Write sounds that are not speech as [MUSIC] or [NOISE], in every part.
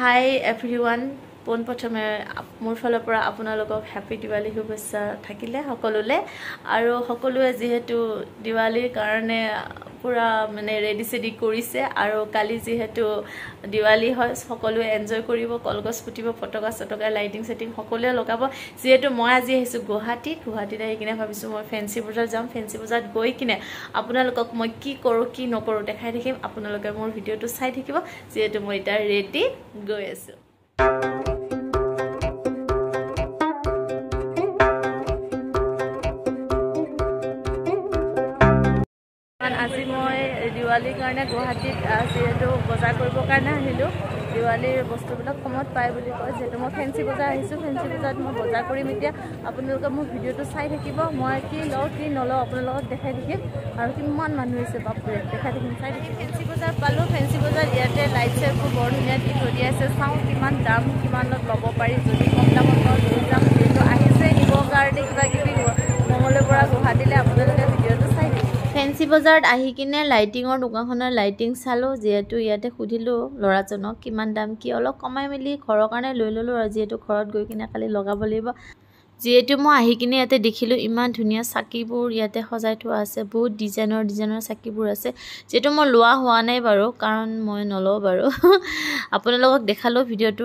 হাই every one পোনপ্ৰথমে মোৰ ফালৰ পৰা আপোনালোকক হেপী দিৱালী শুভেচ্ছা থাকিলে সকলোলৈ। আৰু সকলোৱে যিহেতু দিৱালীৰ কাৰণে পূৰা মানে ৰেডি চেডি কৰিছে আৰু কালি যিহেতু দিৱালী হয় সকলোৱে এনজয় কৰিব কলগছ ফুটিব ফটকা চটকা লাইটিং চাইটিং সকলোৱে লগাব। যিহেতু মই আজি আহিছোঁ গুৱাহাটীত গুৱাহাটীত আহি কিনে ভাবিছোঁ মই ফেঞ্চি বজাৰ যাম ফেঞ্চি বজাৰত গৈ কিনে আপোনালোকক মই কি কৰোঁ কি নকৰোঁ দেখাই থাকিম আপোনালোকে মোৰ ভিডিঅ'টো চাই থাকিব যিহেতু মই এতিয়া ৰেডি গৈ আছোঁ। দিৱালীৰ কাৰণে গুৱাহাটীত যিহেতু বজাৰ কৰিবৰ কাৰণে আহিলোঁ। দিৱালীৰ বস্তুবিলাক কমত পায় বুলি কয়। যিহেতু মই ফেঞ্চি বজাৰ আহিছোঁ ফেঞ্চি বজাৰত মই বজাৰ কৰিম এতিয়া। আপোনালোকে মোৰ ভিডিঅ'টো চাই থাকিব। মই কি লওঁ কি নলওঁ আপোনালোকক দেখাই থাকিম। আৰু কিমান মানুহ হৈছে বাপৰে দেখাই থাকিম চাই থাকিম। ফেঞ্চি বজাৰ পালোঁ। ফেঞ্চি বজাৰ ইয়াতে লাইট চাইটবোৰ বৰ ধুনীয়া দি থৈ দিয়া আছে। চাওঁ কিমান দাম কিমানত ল'ব পাৰি যদি কম দামত লওঁ লৈ যাম যিহেতু আহিছে নিবৰ কাৰণে কিবা কিবি মঙলৰ পৰা গুৱাহাটীলৈ আপোনালোকে ভিডিঅ'টো চাই থাকিব ফেঞ্চি বজাৰত আহি কিনে লাইটিঙৰ দোকানখনৰ লাইটিং চালোঁ যিহেতু ইয়াতে সুধিলোঁ ল'ৰাজনক কিমান দাম কি অলপ কমাই মেলি ঘৰৰ কাৰণে লৈ ল'লোঁ আৰু যিহেতু ঘৰত গৈ কিনে কালি লগাব লাগিব। যিহেতু মই আহি কিনে ইয়াতে দেখিলোঁ ইমান ধুনীয়া চাকিবোৰ ইয়াতে সজাই থোৱা আছে বহুত ডিজাইনৰ ডিজাইনৰ চাকিবোৰ আছে। যিহেতু মই লোৱা হোৱা নাই বাৰু কাৰণ মই নলওঁ বাৰু। [LAUGHS] আপোনালোকক দেখালোঁ ভিডিঅ'টো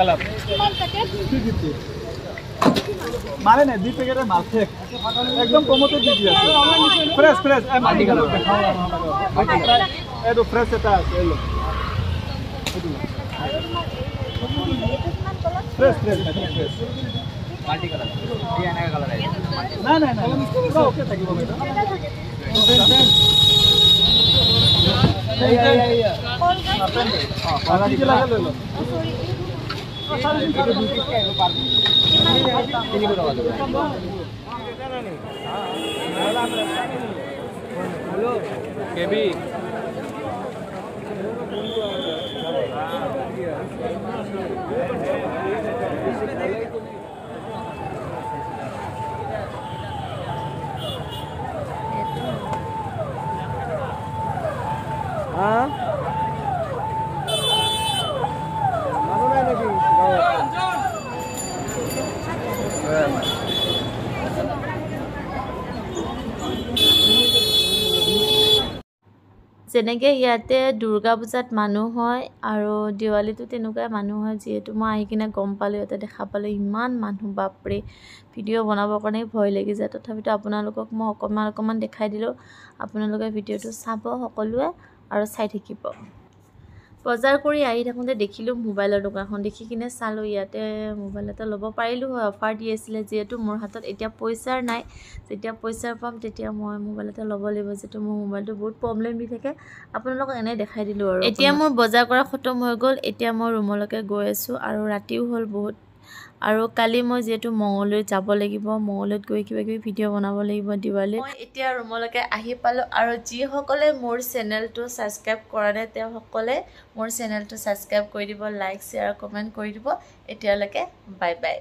কালার মারে না দুই প্যাকেটের মাল ফেক একদম কমতে দিদি আছে ফ্রেশ ফ্রেশ মাটি কালার এই তো ফ্রেশ এটা আছে এলো fresh fresh fresh multi colour DNA colour আছে না না না ওকে থাকিব ম্যাডাম এই এই এই কোন কালার হ্যাঁ কালার কি লাগালো সরি हेलो केबी हाँ? যেনেকৈ ইয়াতে দুৰ্গা পূজাত মানুহ হয় আৰু দেৱালীতো তেনেকুৱাই মানুহ হয় যিহেতু মই আহি কিনে গম পালোঁ ইয়াতে দেখা পালোঁ ইমান মানুহ বাপৰে। ভিডিঅ' বনাবৰ কাৰণে ভয় লাগি যায়। তথাপিতো আপোনালোকক মই অকণমান অকণমান দেখাই দিলোঁ। আপোনালোকে ভিডিঅ'টো চাব সকলোৱে আৰু চাই থাকিব। বজাৰ কৰি আহি থাকোঁতে দেখিলোঁ মোবাইলৰ দোকানখন। দেখি কিনে চালোঁ ইয়াতে মোবাইল এটা ল'ব পাৰিলোঁ হয়। অফাৰ দি আছিলে যিহেতু মোৰ হাতত এতিয়া পইচাৰ নাই। যেতিয়া পইচা পাম তেতিয়া মই মোবাইল এটা ল'ব লাগিব যিহেতু মোৰ মোবাইলটো বহুত প্ৰব্লেম দি থাকে। আপোনালোকক এনেই দেখাই দিলোঁ আৰু এতিয়া মোৰ বজাৰ কৰা খতম হৈ গ'ল। এতিয়া মই ৰুমলৈকে গৈ আছোঁ আৰু ৰাতিও হ'ল বহুত আৰু কালি মই যিহেতু মঙলদৈত যাব লাগিব মঙলদৈত গৈ কিবা কিবি ভিডিঅ' বনাব লাগিব দিৱালী মই এতিয়া ৰুমলৈকে আহি পালোঁ আৰু যিসকলে মোৰ চেনেলটো ছাবস্ক্ৰাইব কৰা নাই তেওঁসকলে মোৰ চেনেলটো ছাবস্ক্ৰাইব কৰি দিব লাইক শ্বেয়াৰ কমেণ্ট কৰি দিব। এতিয়ালৈকে বাই বাই